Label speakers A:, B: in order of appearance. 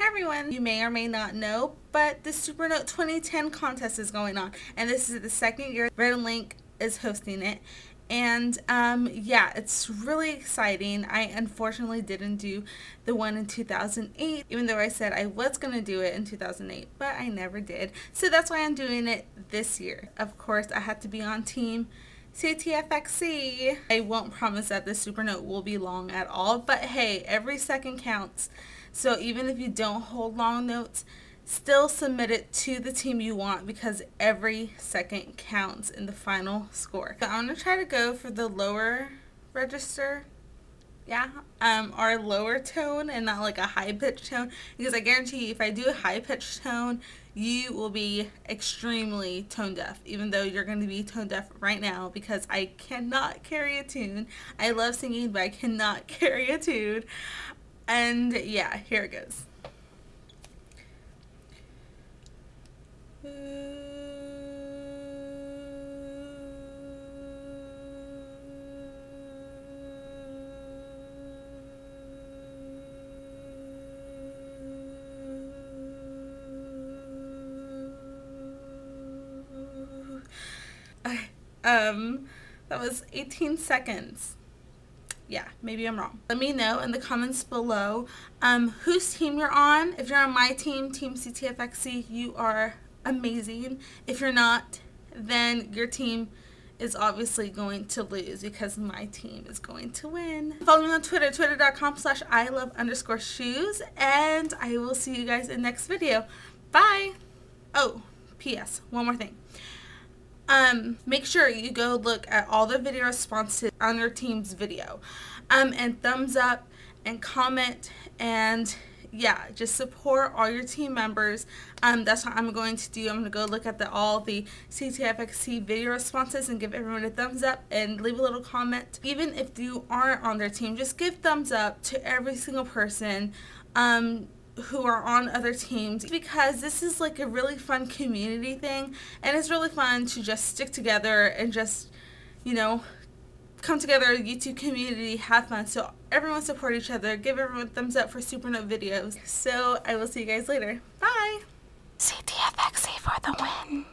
A: Hey everyone! You may or may not know, but the Supernote 2010 contest is going on, and this is the second year Rhett Link is hosting it. And um, yeah, it's really exciting. I unfortunately didn't do the one in 2008, even though I said I was going to do it in 2008, but I never did. So that's why I'm doing it this year. Of course, I had to be on team CTFXC. I won't promise that the Supernote will be long at all, but hey, every second counts. So even if you don't hold long notes, still submit it to the team you want because every second counts in the final score. So I'm to try to go for the lower register yeah, um, or lower tone and not like a high pitched tone because I guarantee you if I do a high pitched tone, you will be extremely tone deaf, even though you're going to be tone deaf right now because I cannot carry a tune. I love singing, but I cannot carry a tune. And yeah, here it goes. um, that was 18 seconds yeah, maybe I'm wrong. Let me know in the comments below um, whose team you're on. If you're on my team, Team CTFXC, you are amazing. If you're not, then your team is obviously going to lose because my team is going to win. Follow me on Twitter, twitter.com slash I love underscore shoes, and I will see you guys in next video. Bye! Oh, P.S. One more thing um, make sure you go look at all the video responses on your team's video. Um, and thumbs up and comment and yeah, just support all your team members. Um, that's what I'm going to do. I'm going to go look at the, all the CTFXC video responses and give everyone a thumbs up and leave a little comment. Even if you aren't on their team, just give thumbs up to every single person. Um, who are on other teams because this is like a really fun community thing and it's really fun to just stick together and just you know come together YouTube community have fun. So everyone support each other. Give everyone thumbs up for Supernote videos. So I will see you guys later. Bye. CTFXC for the win.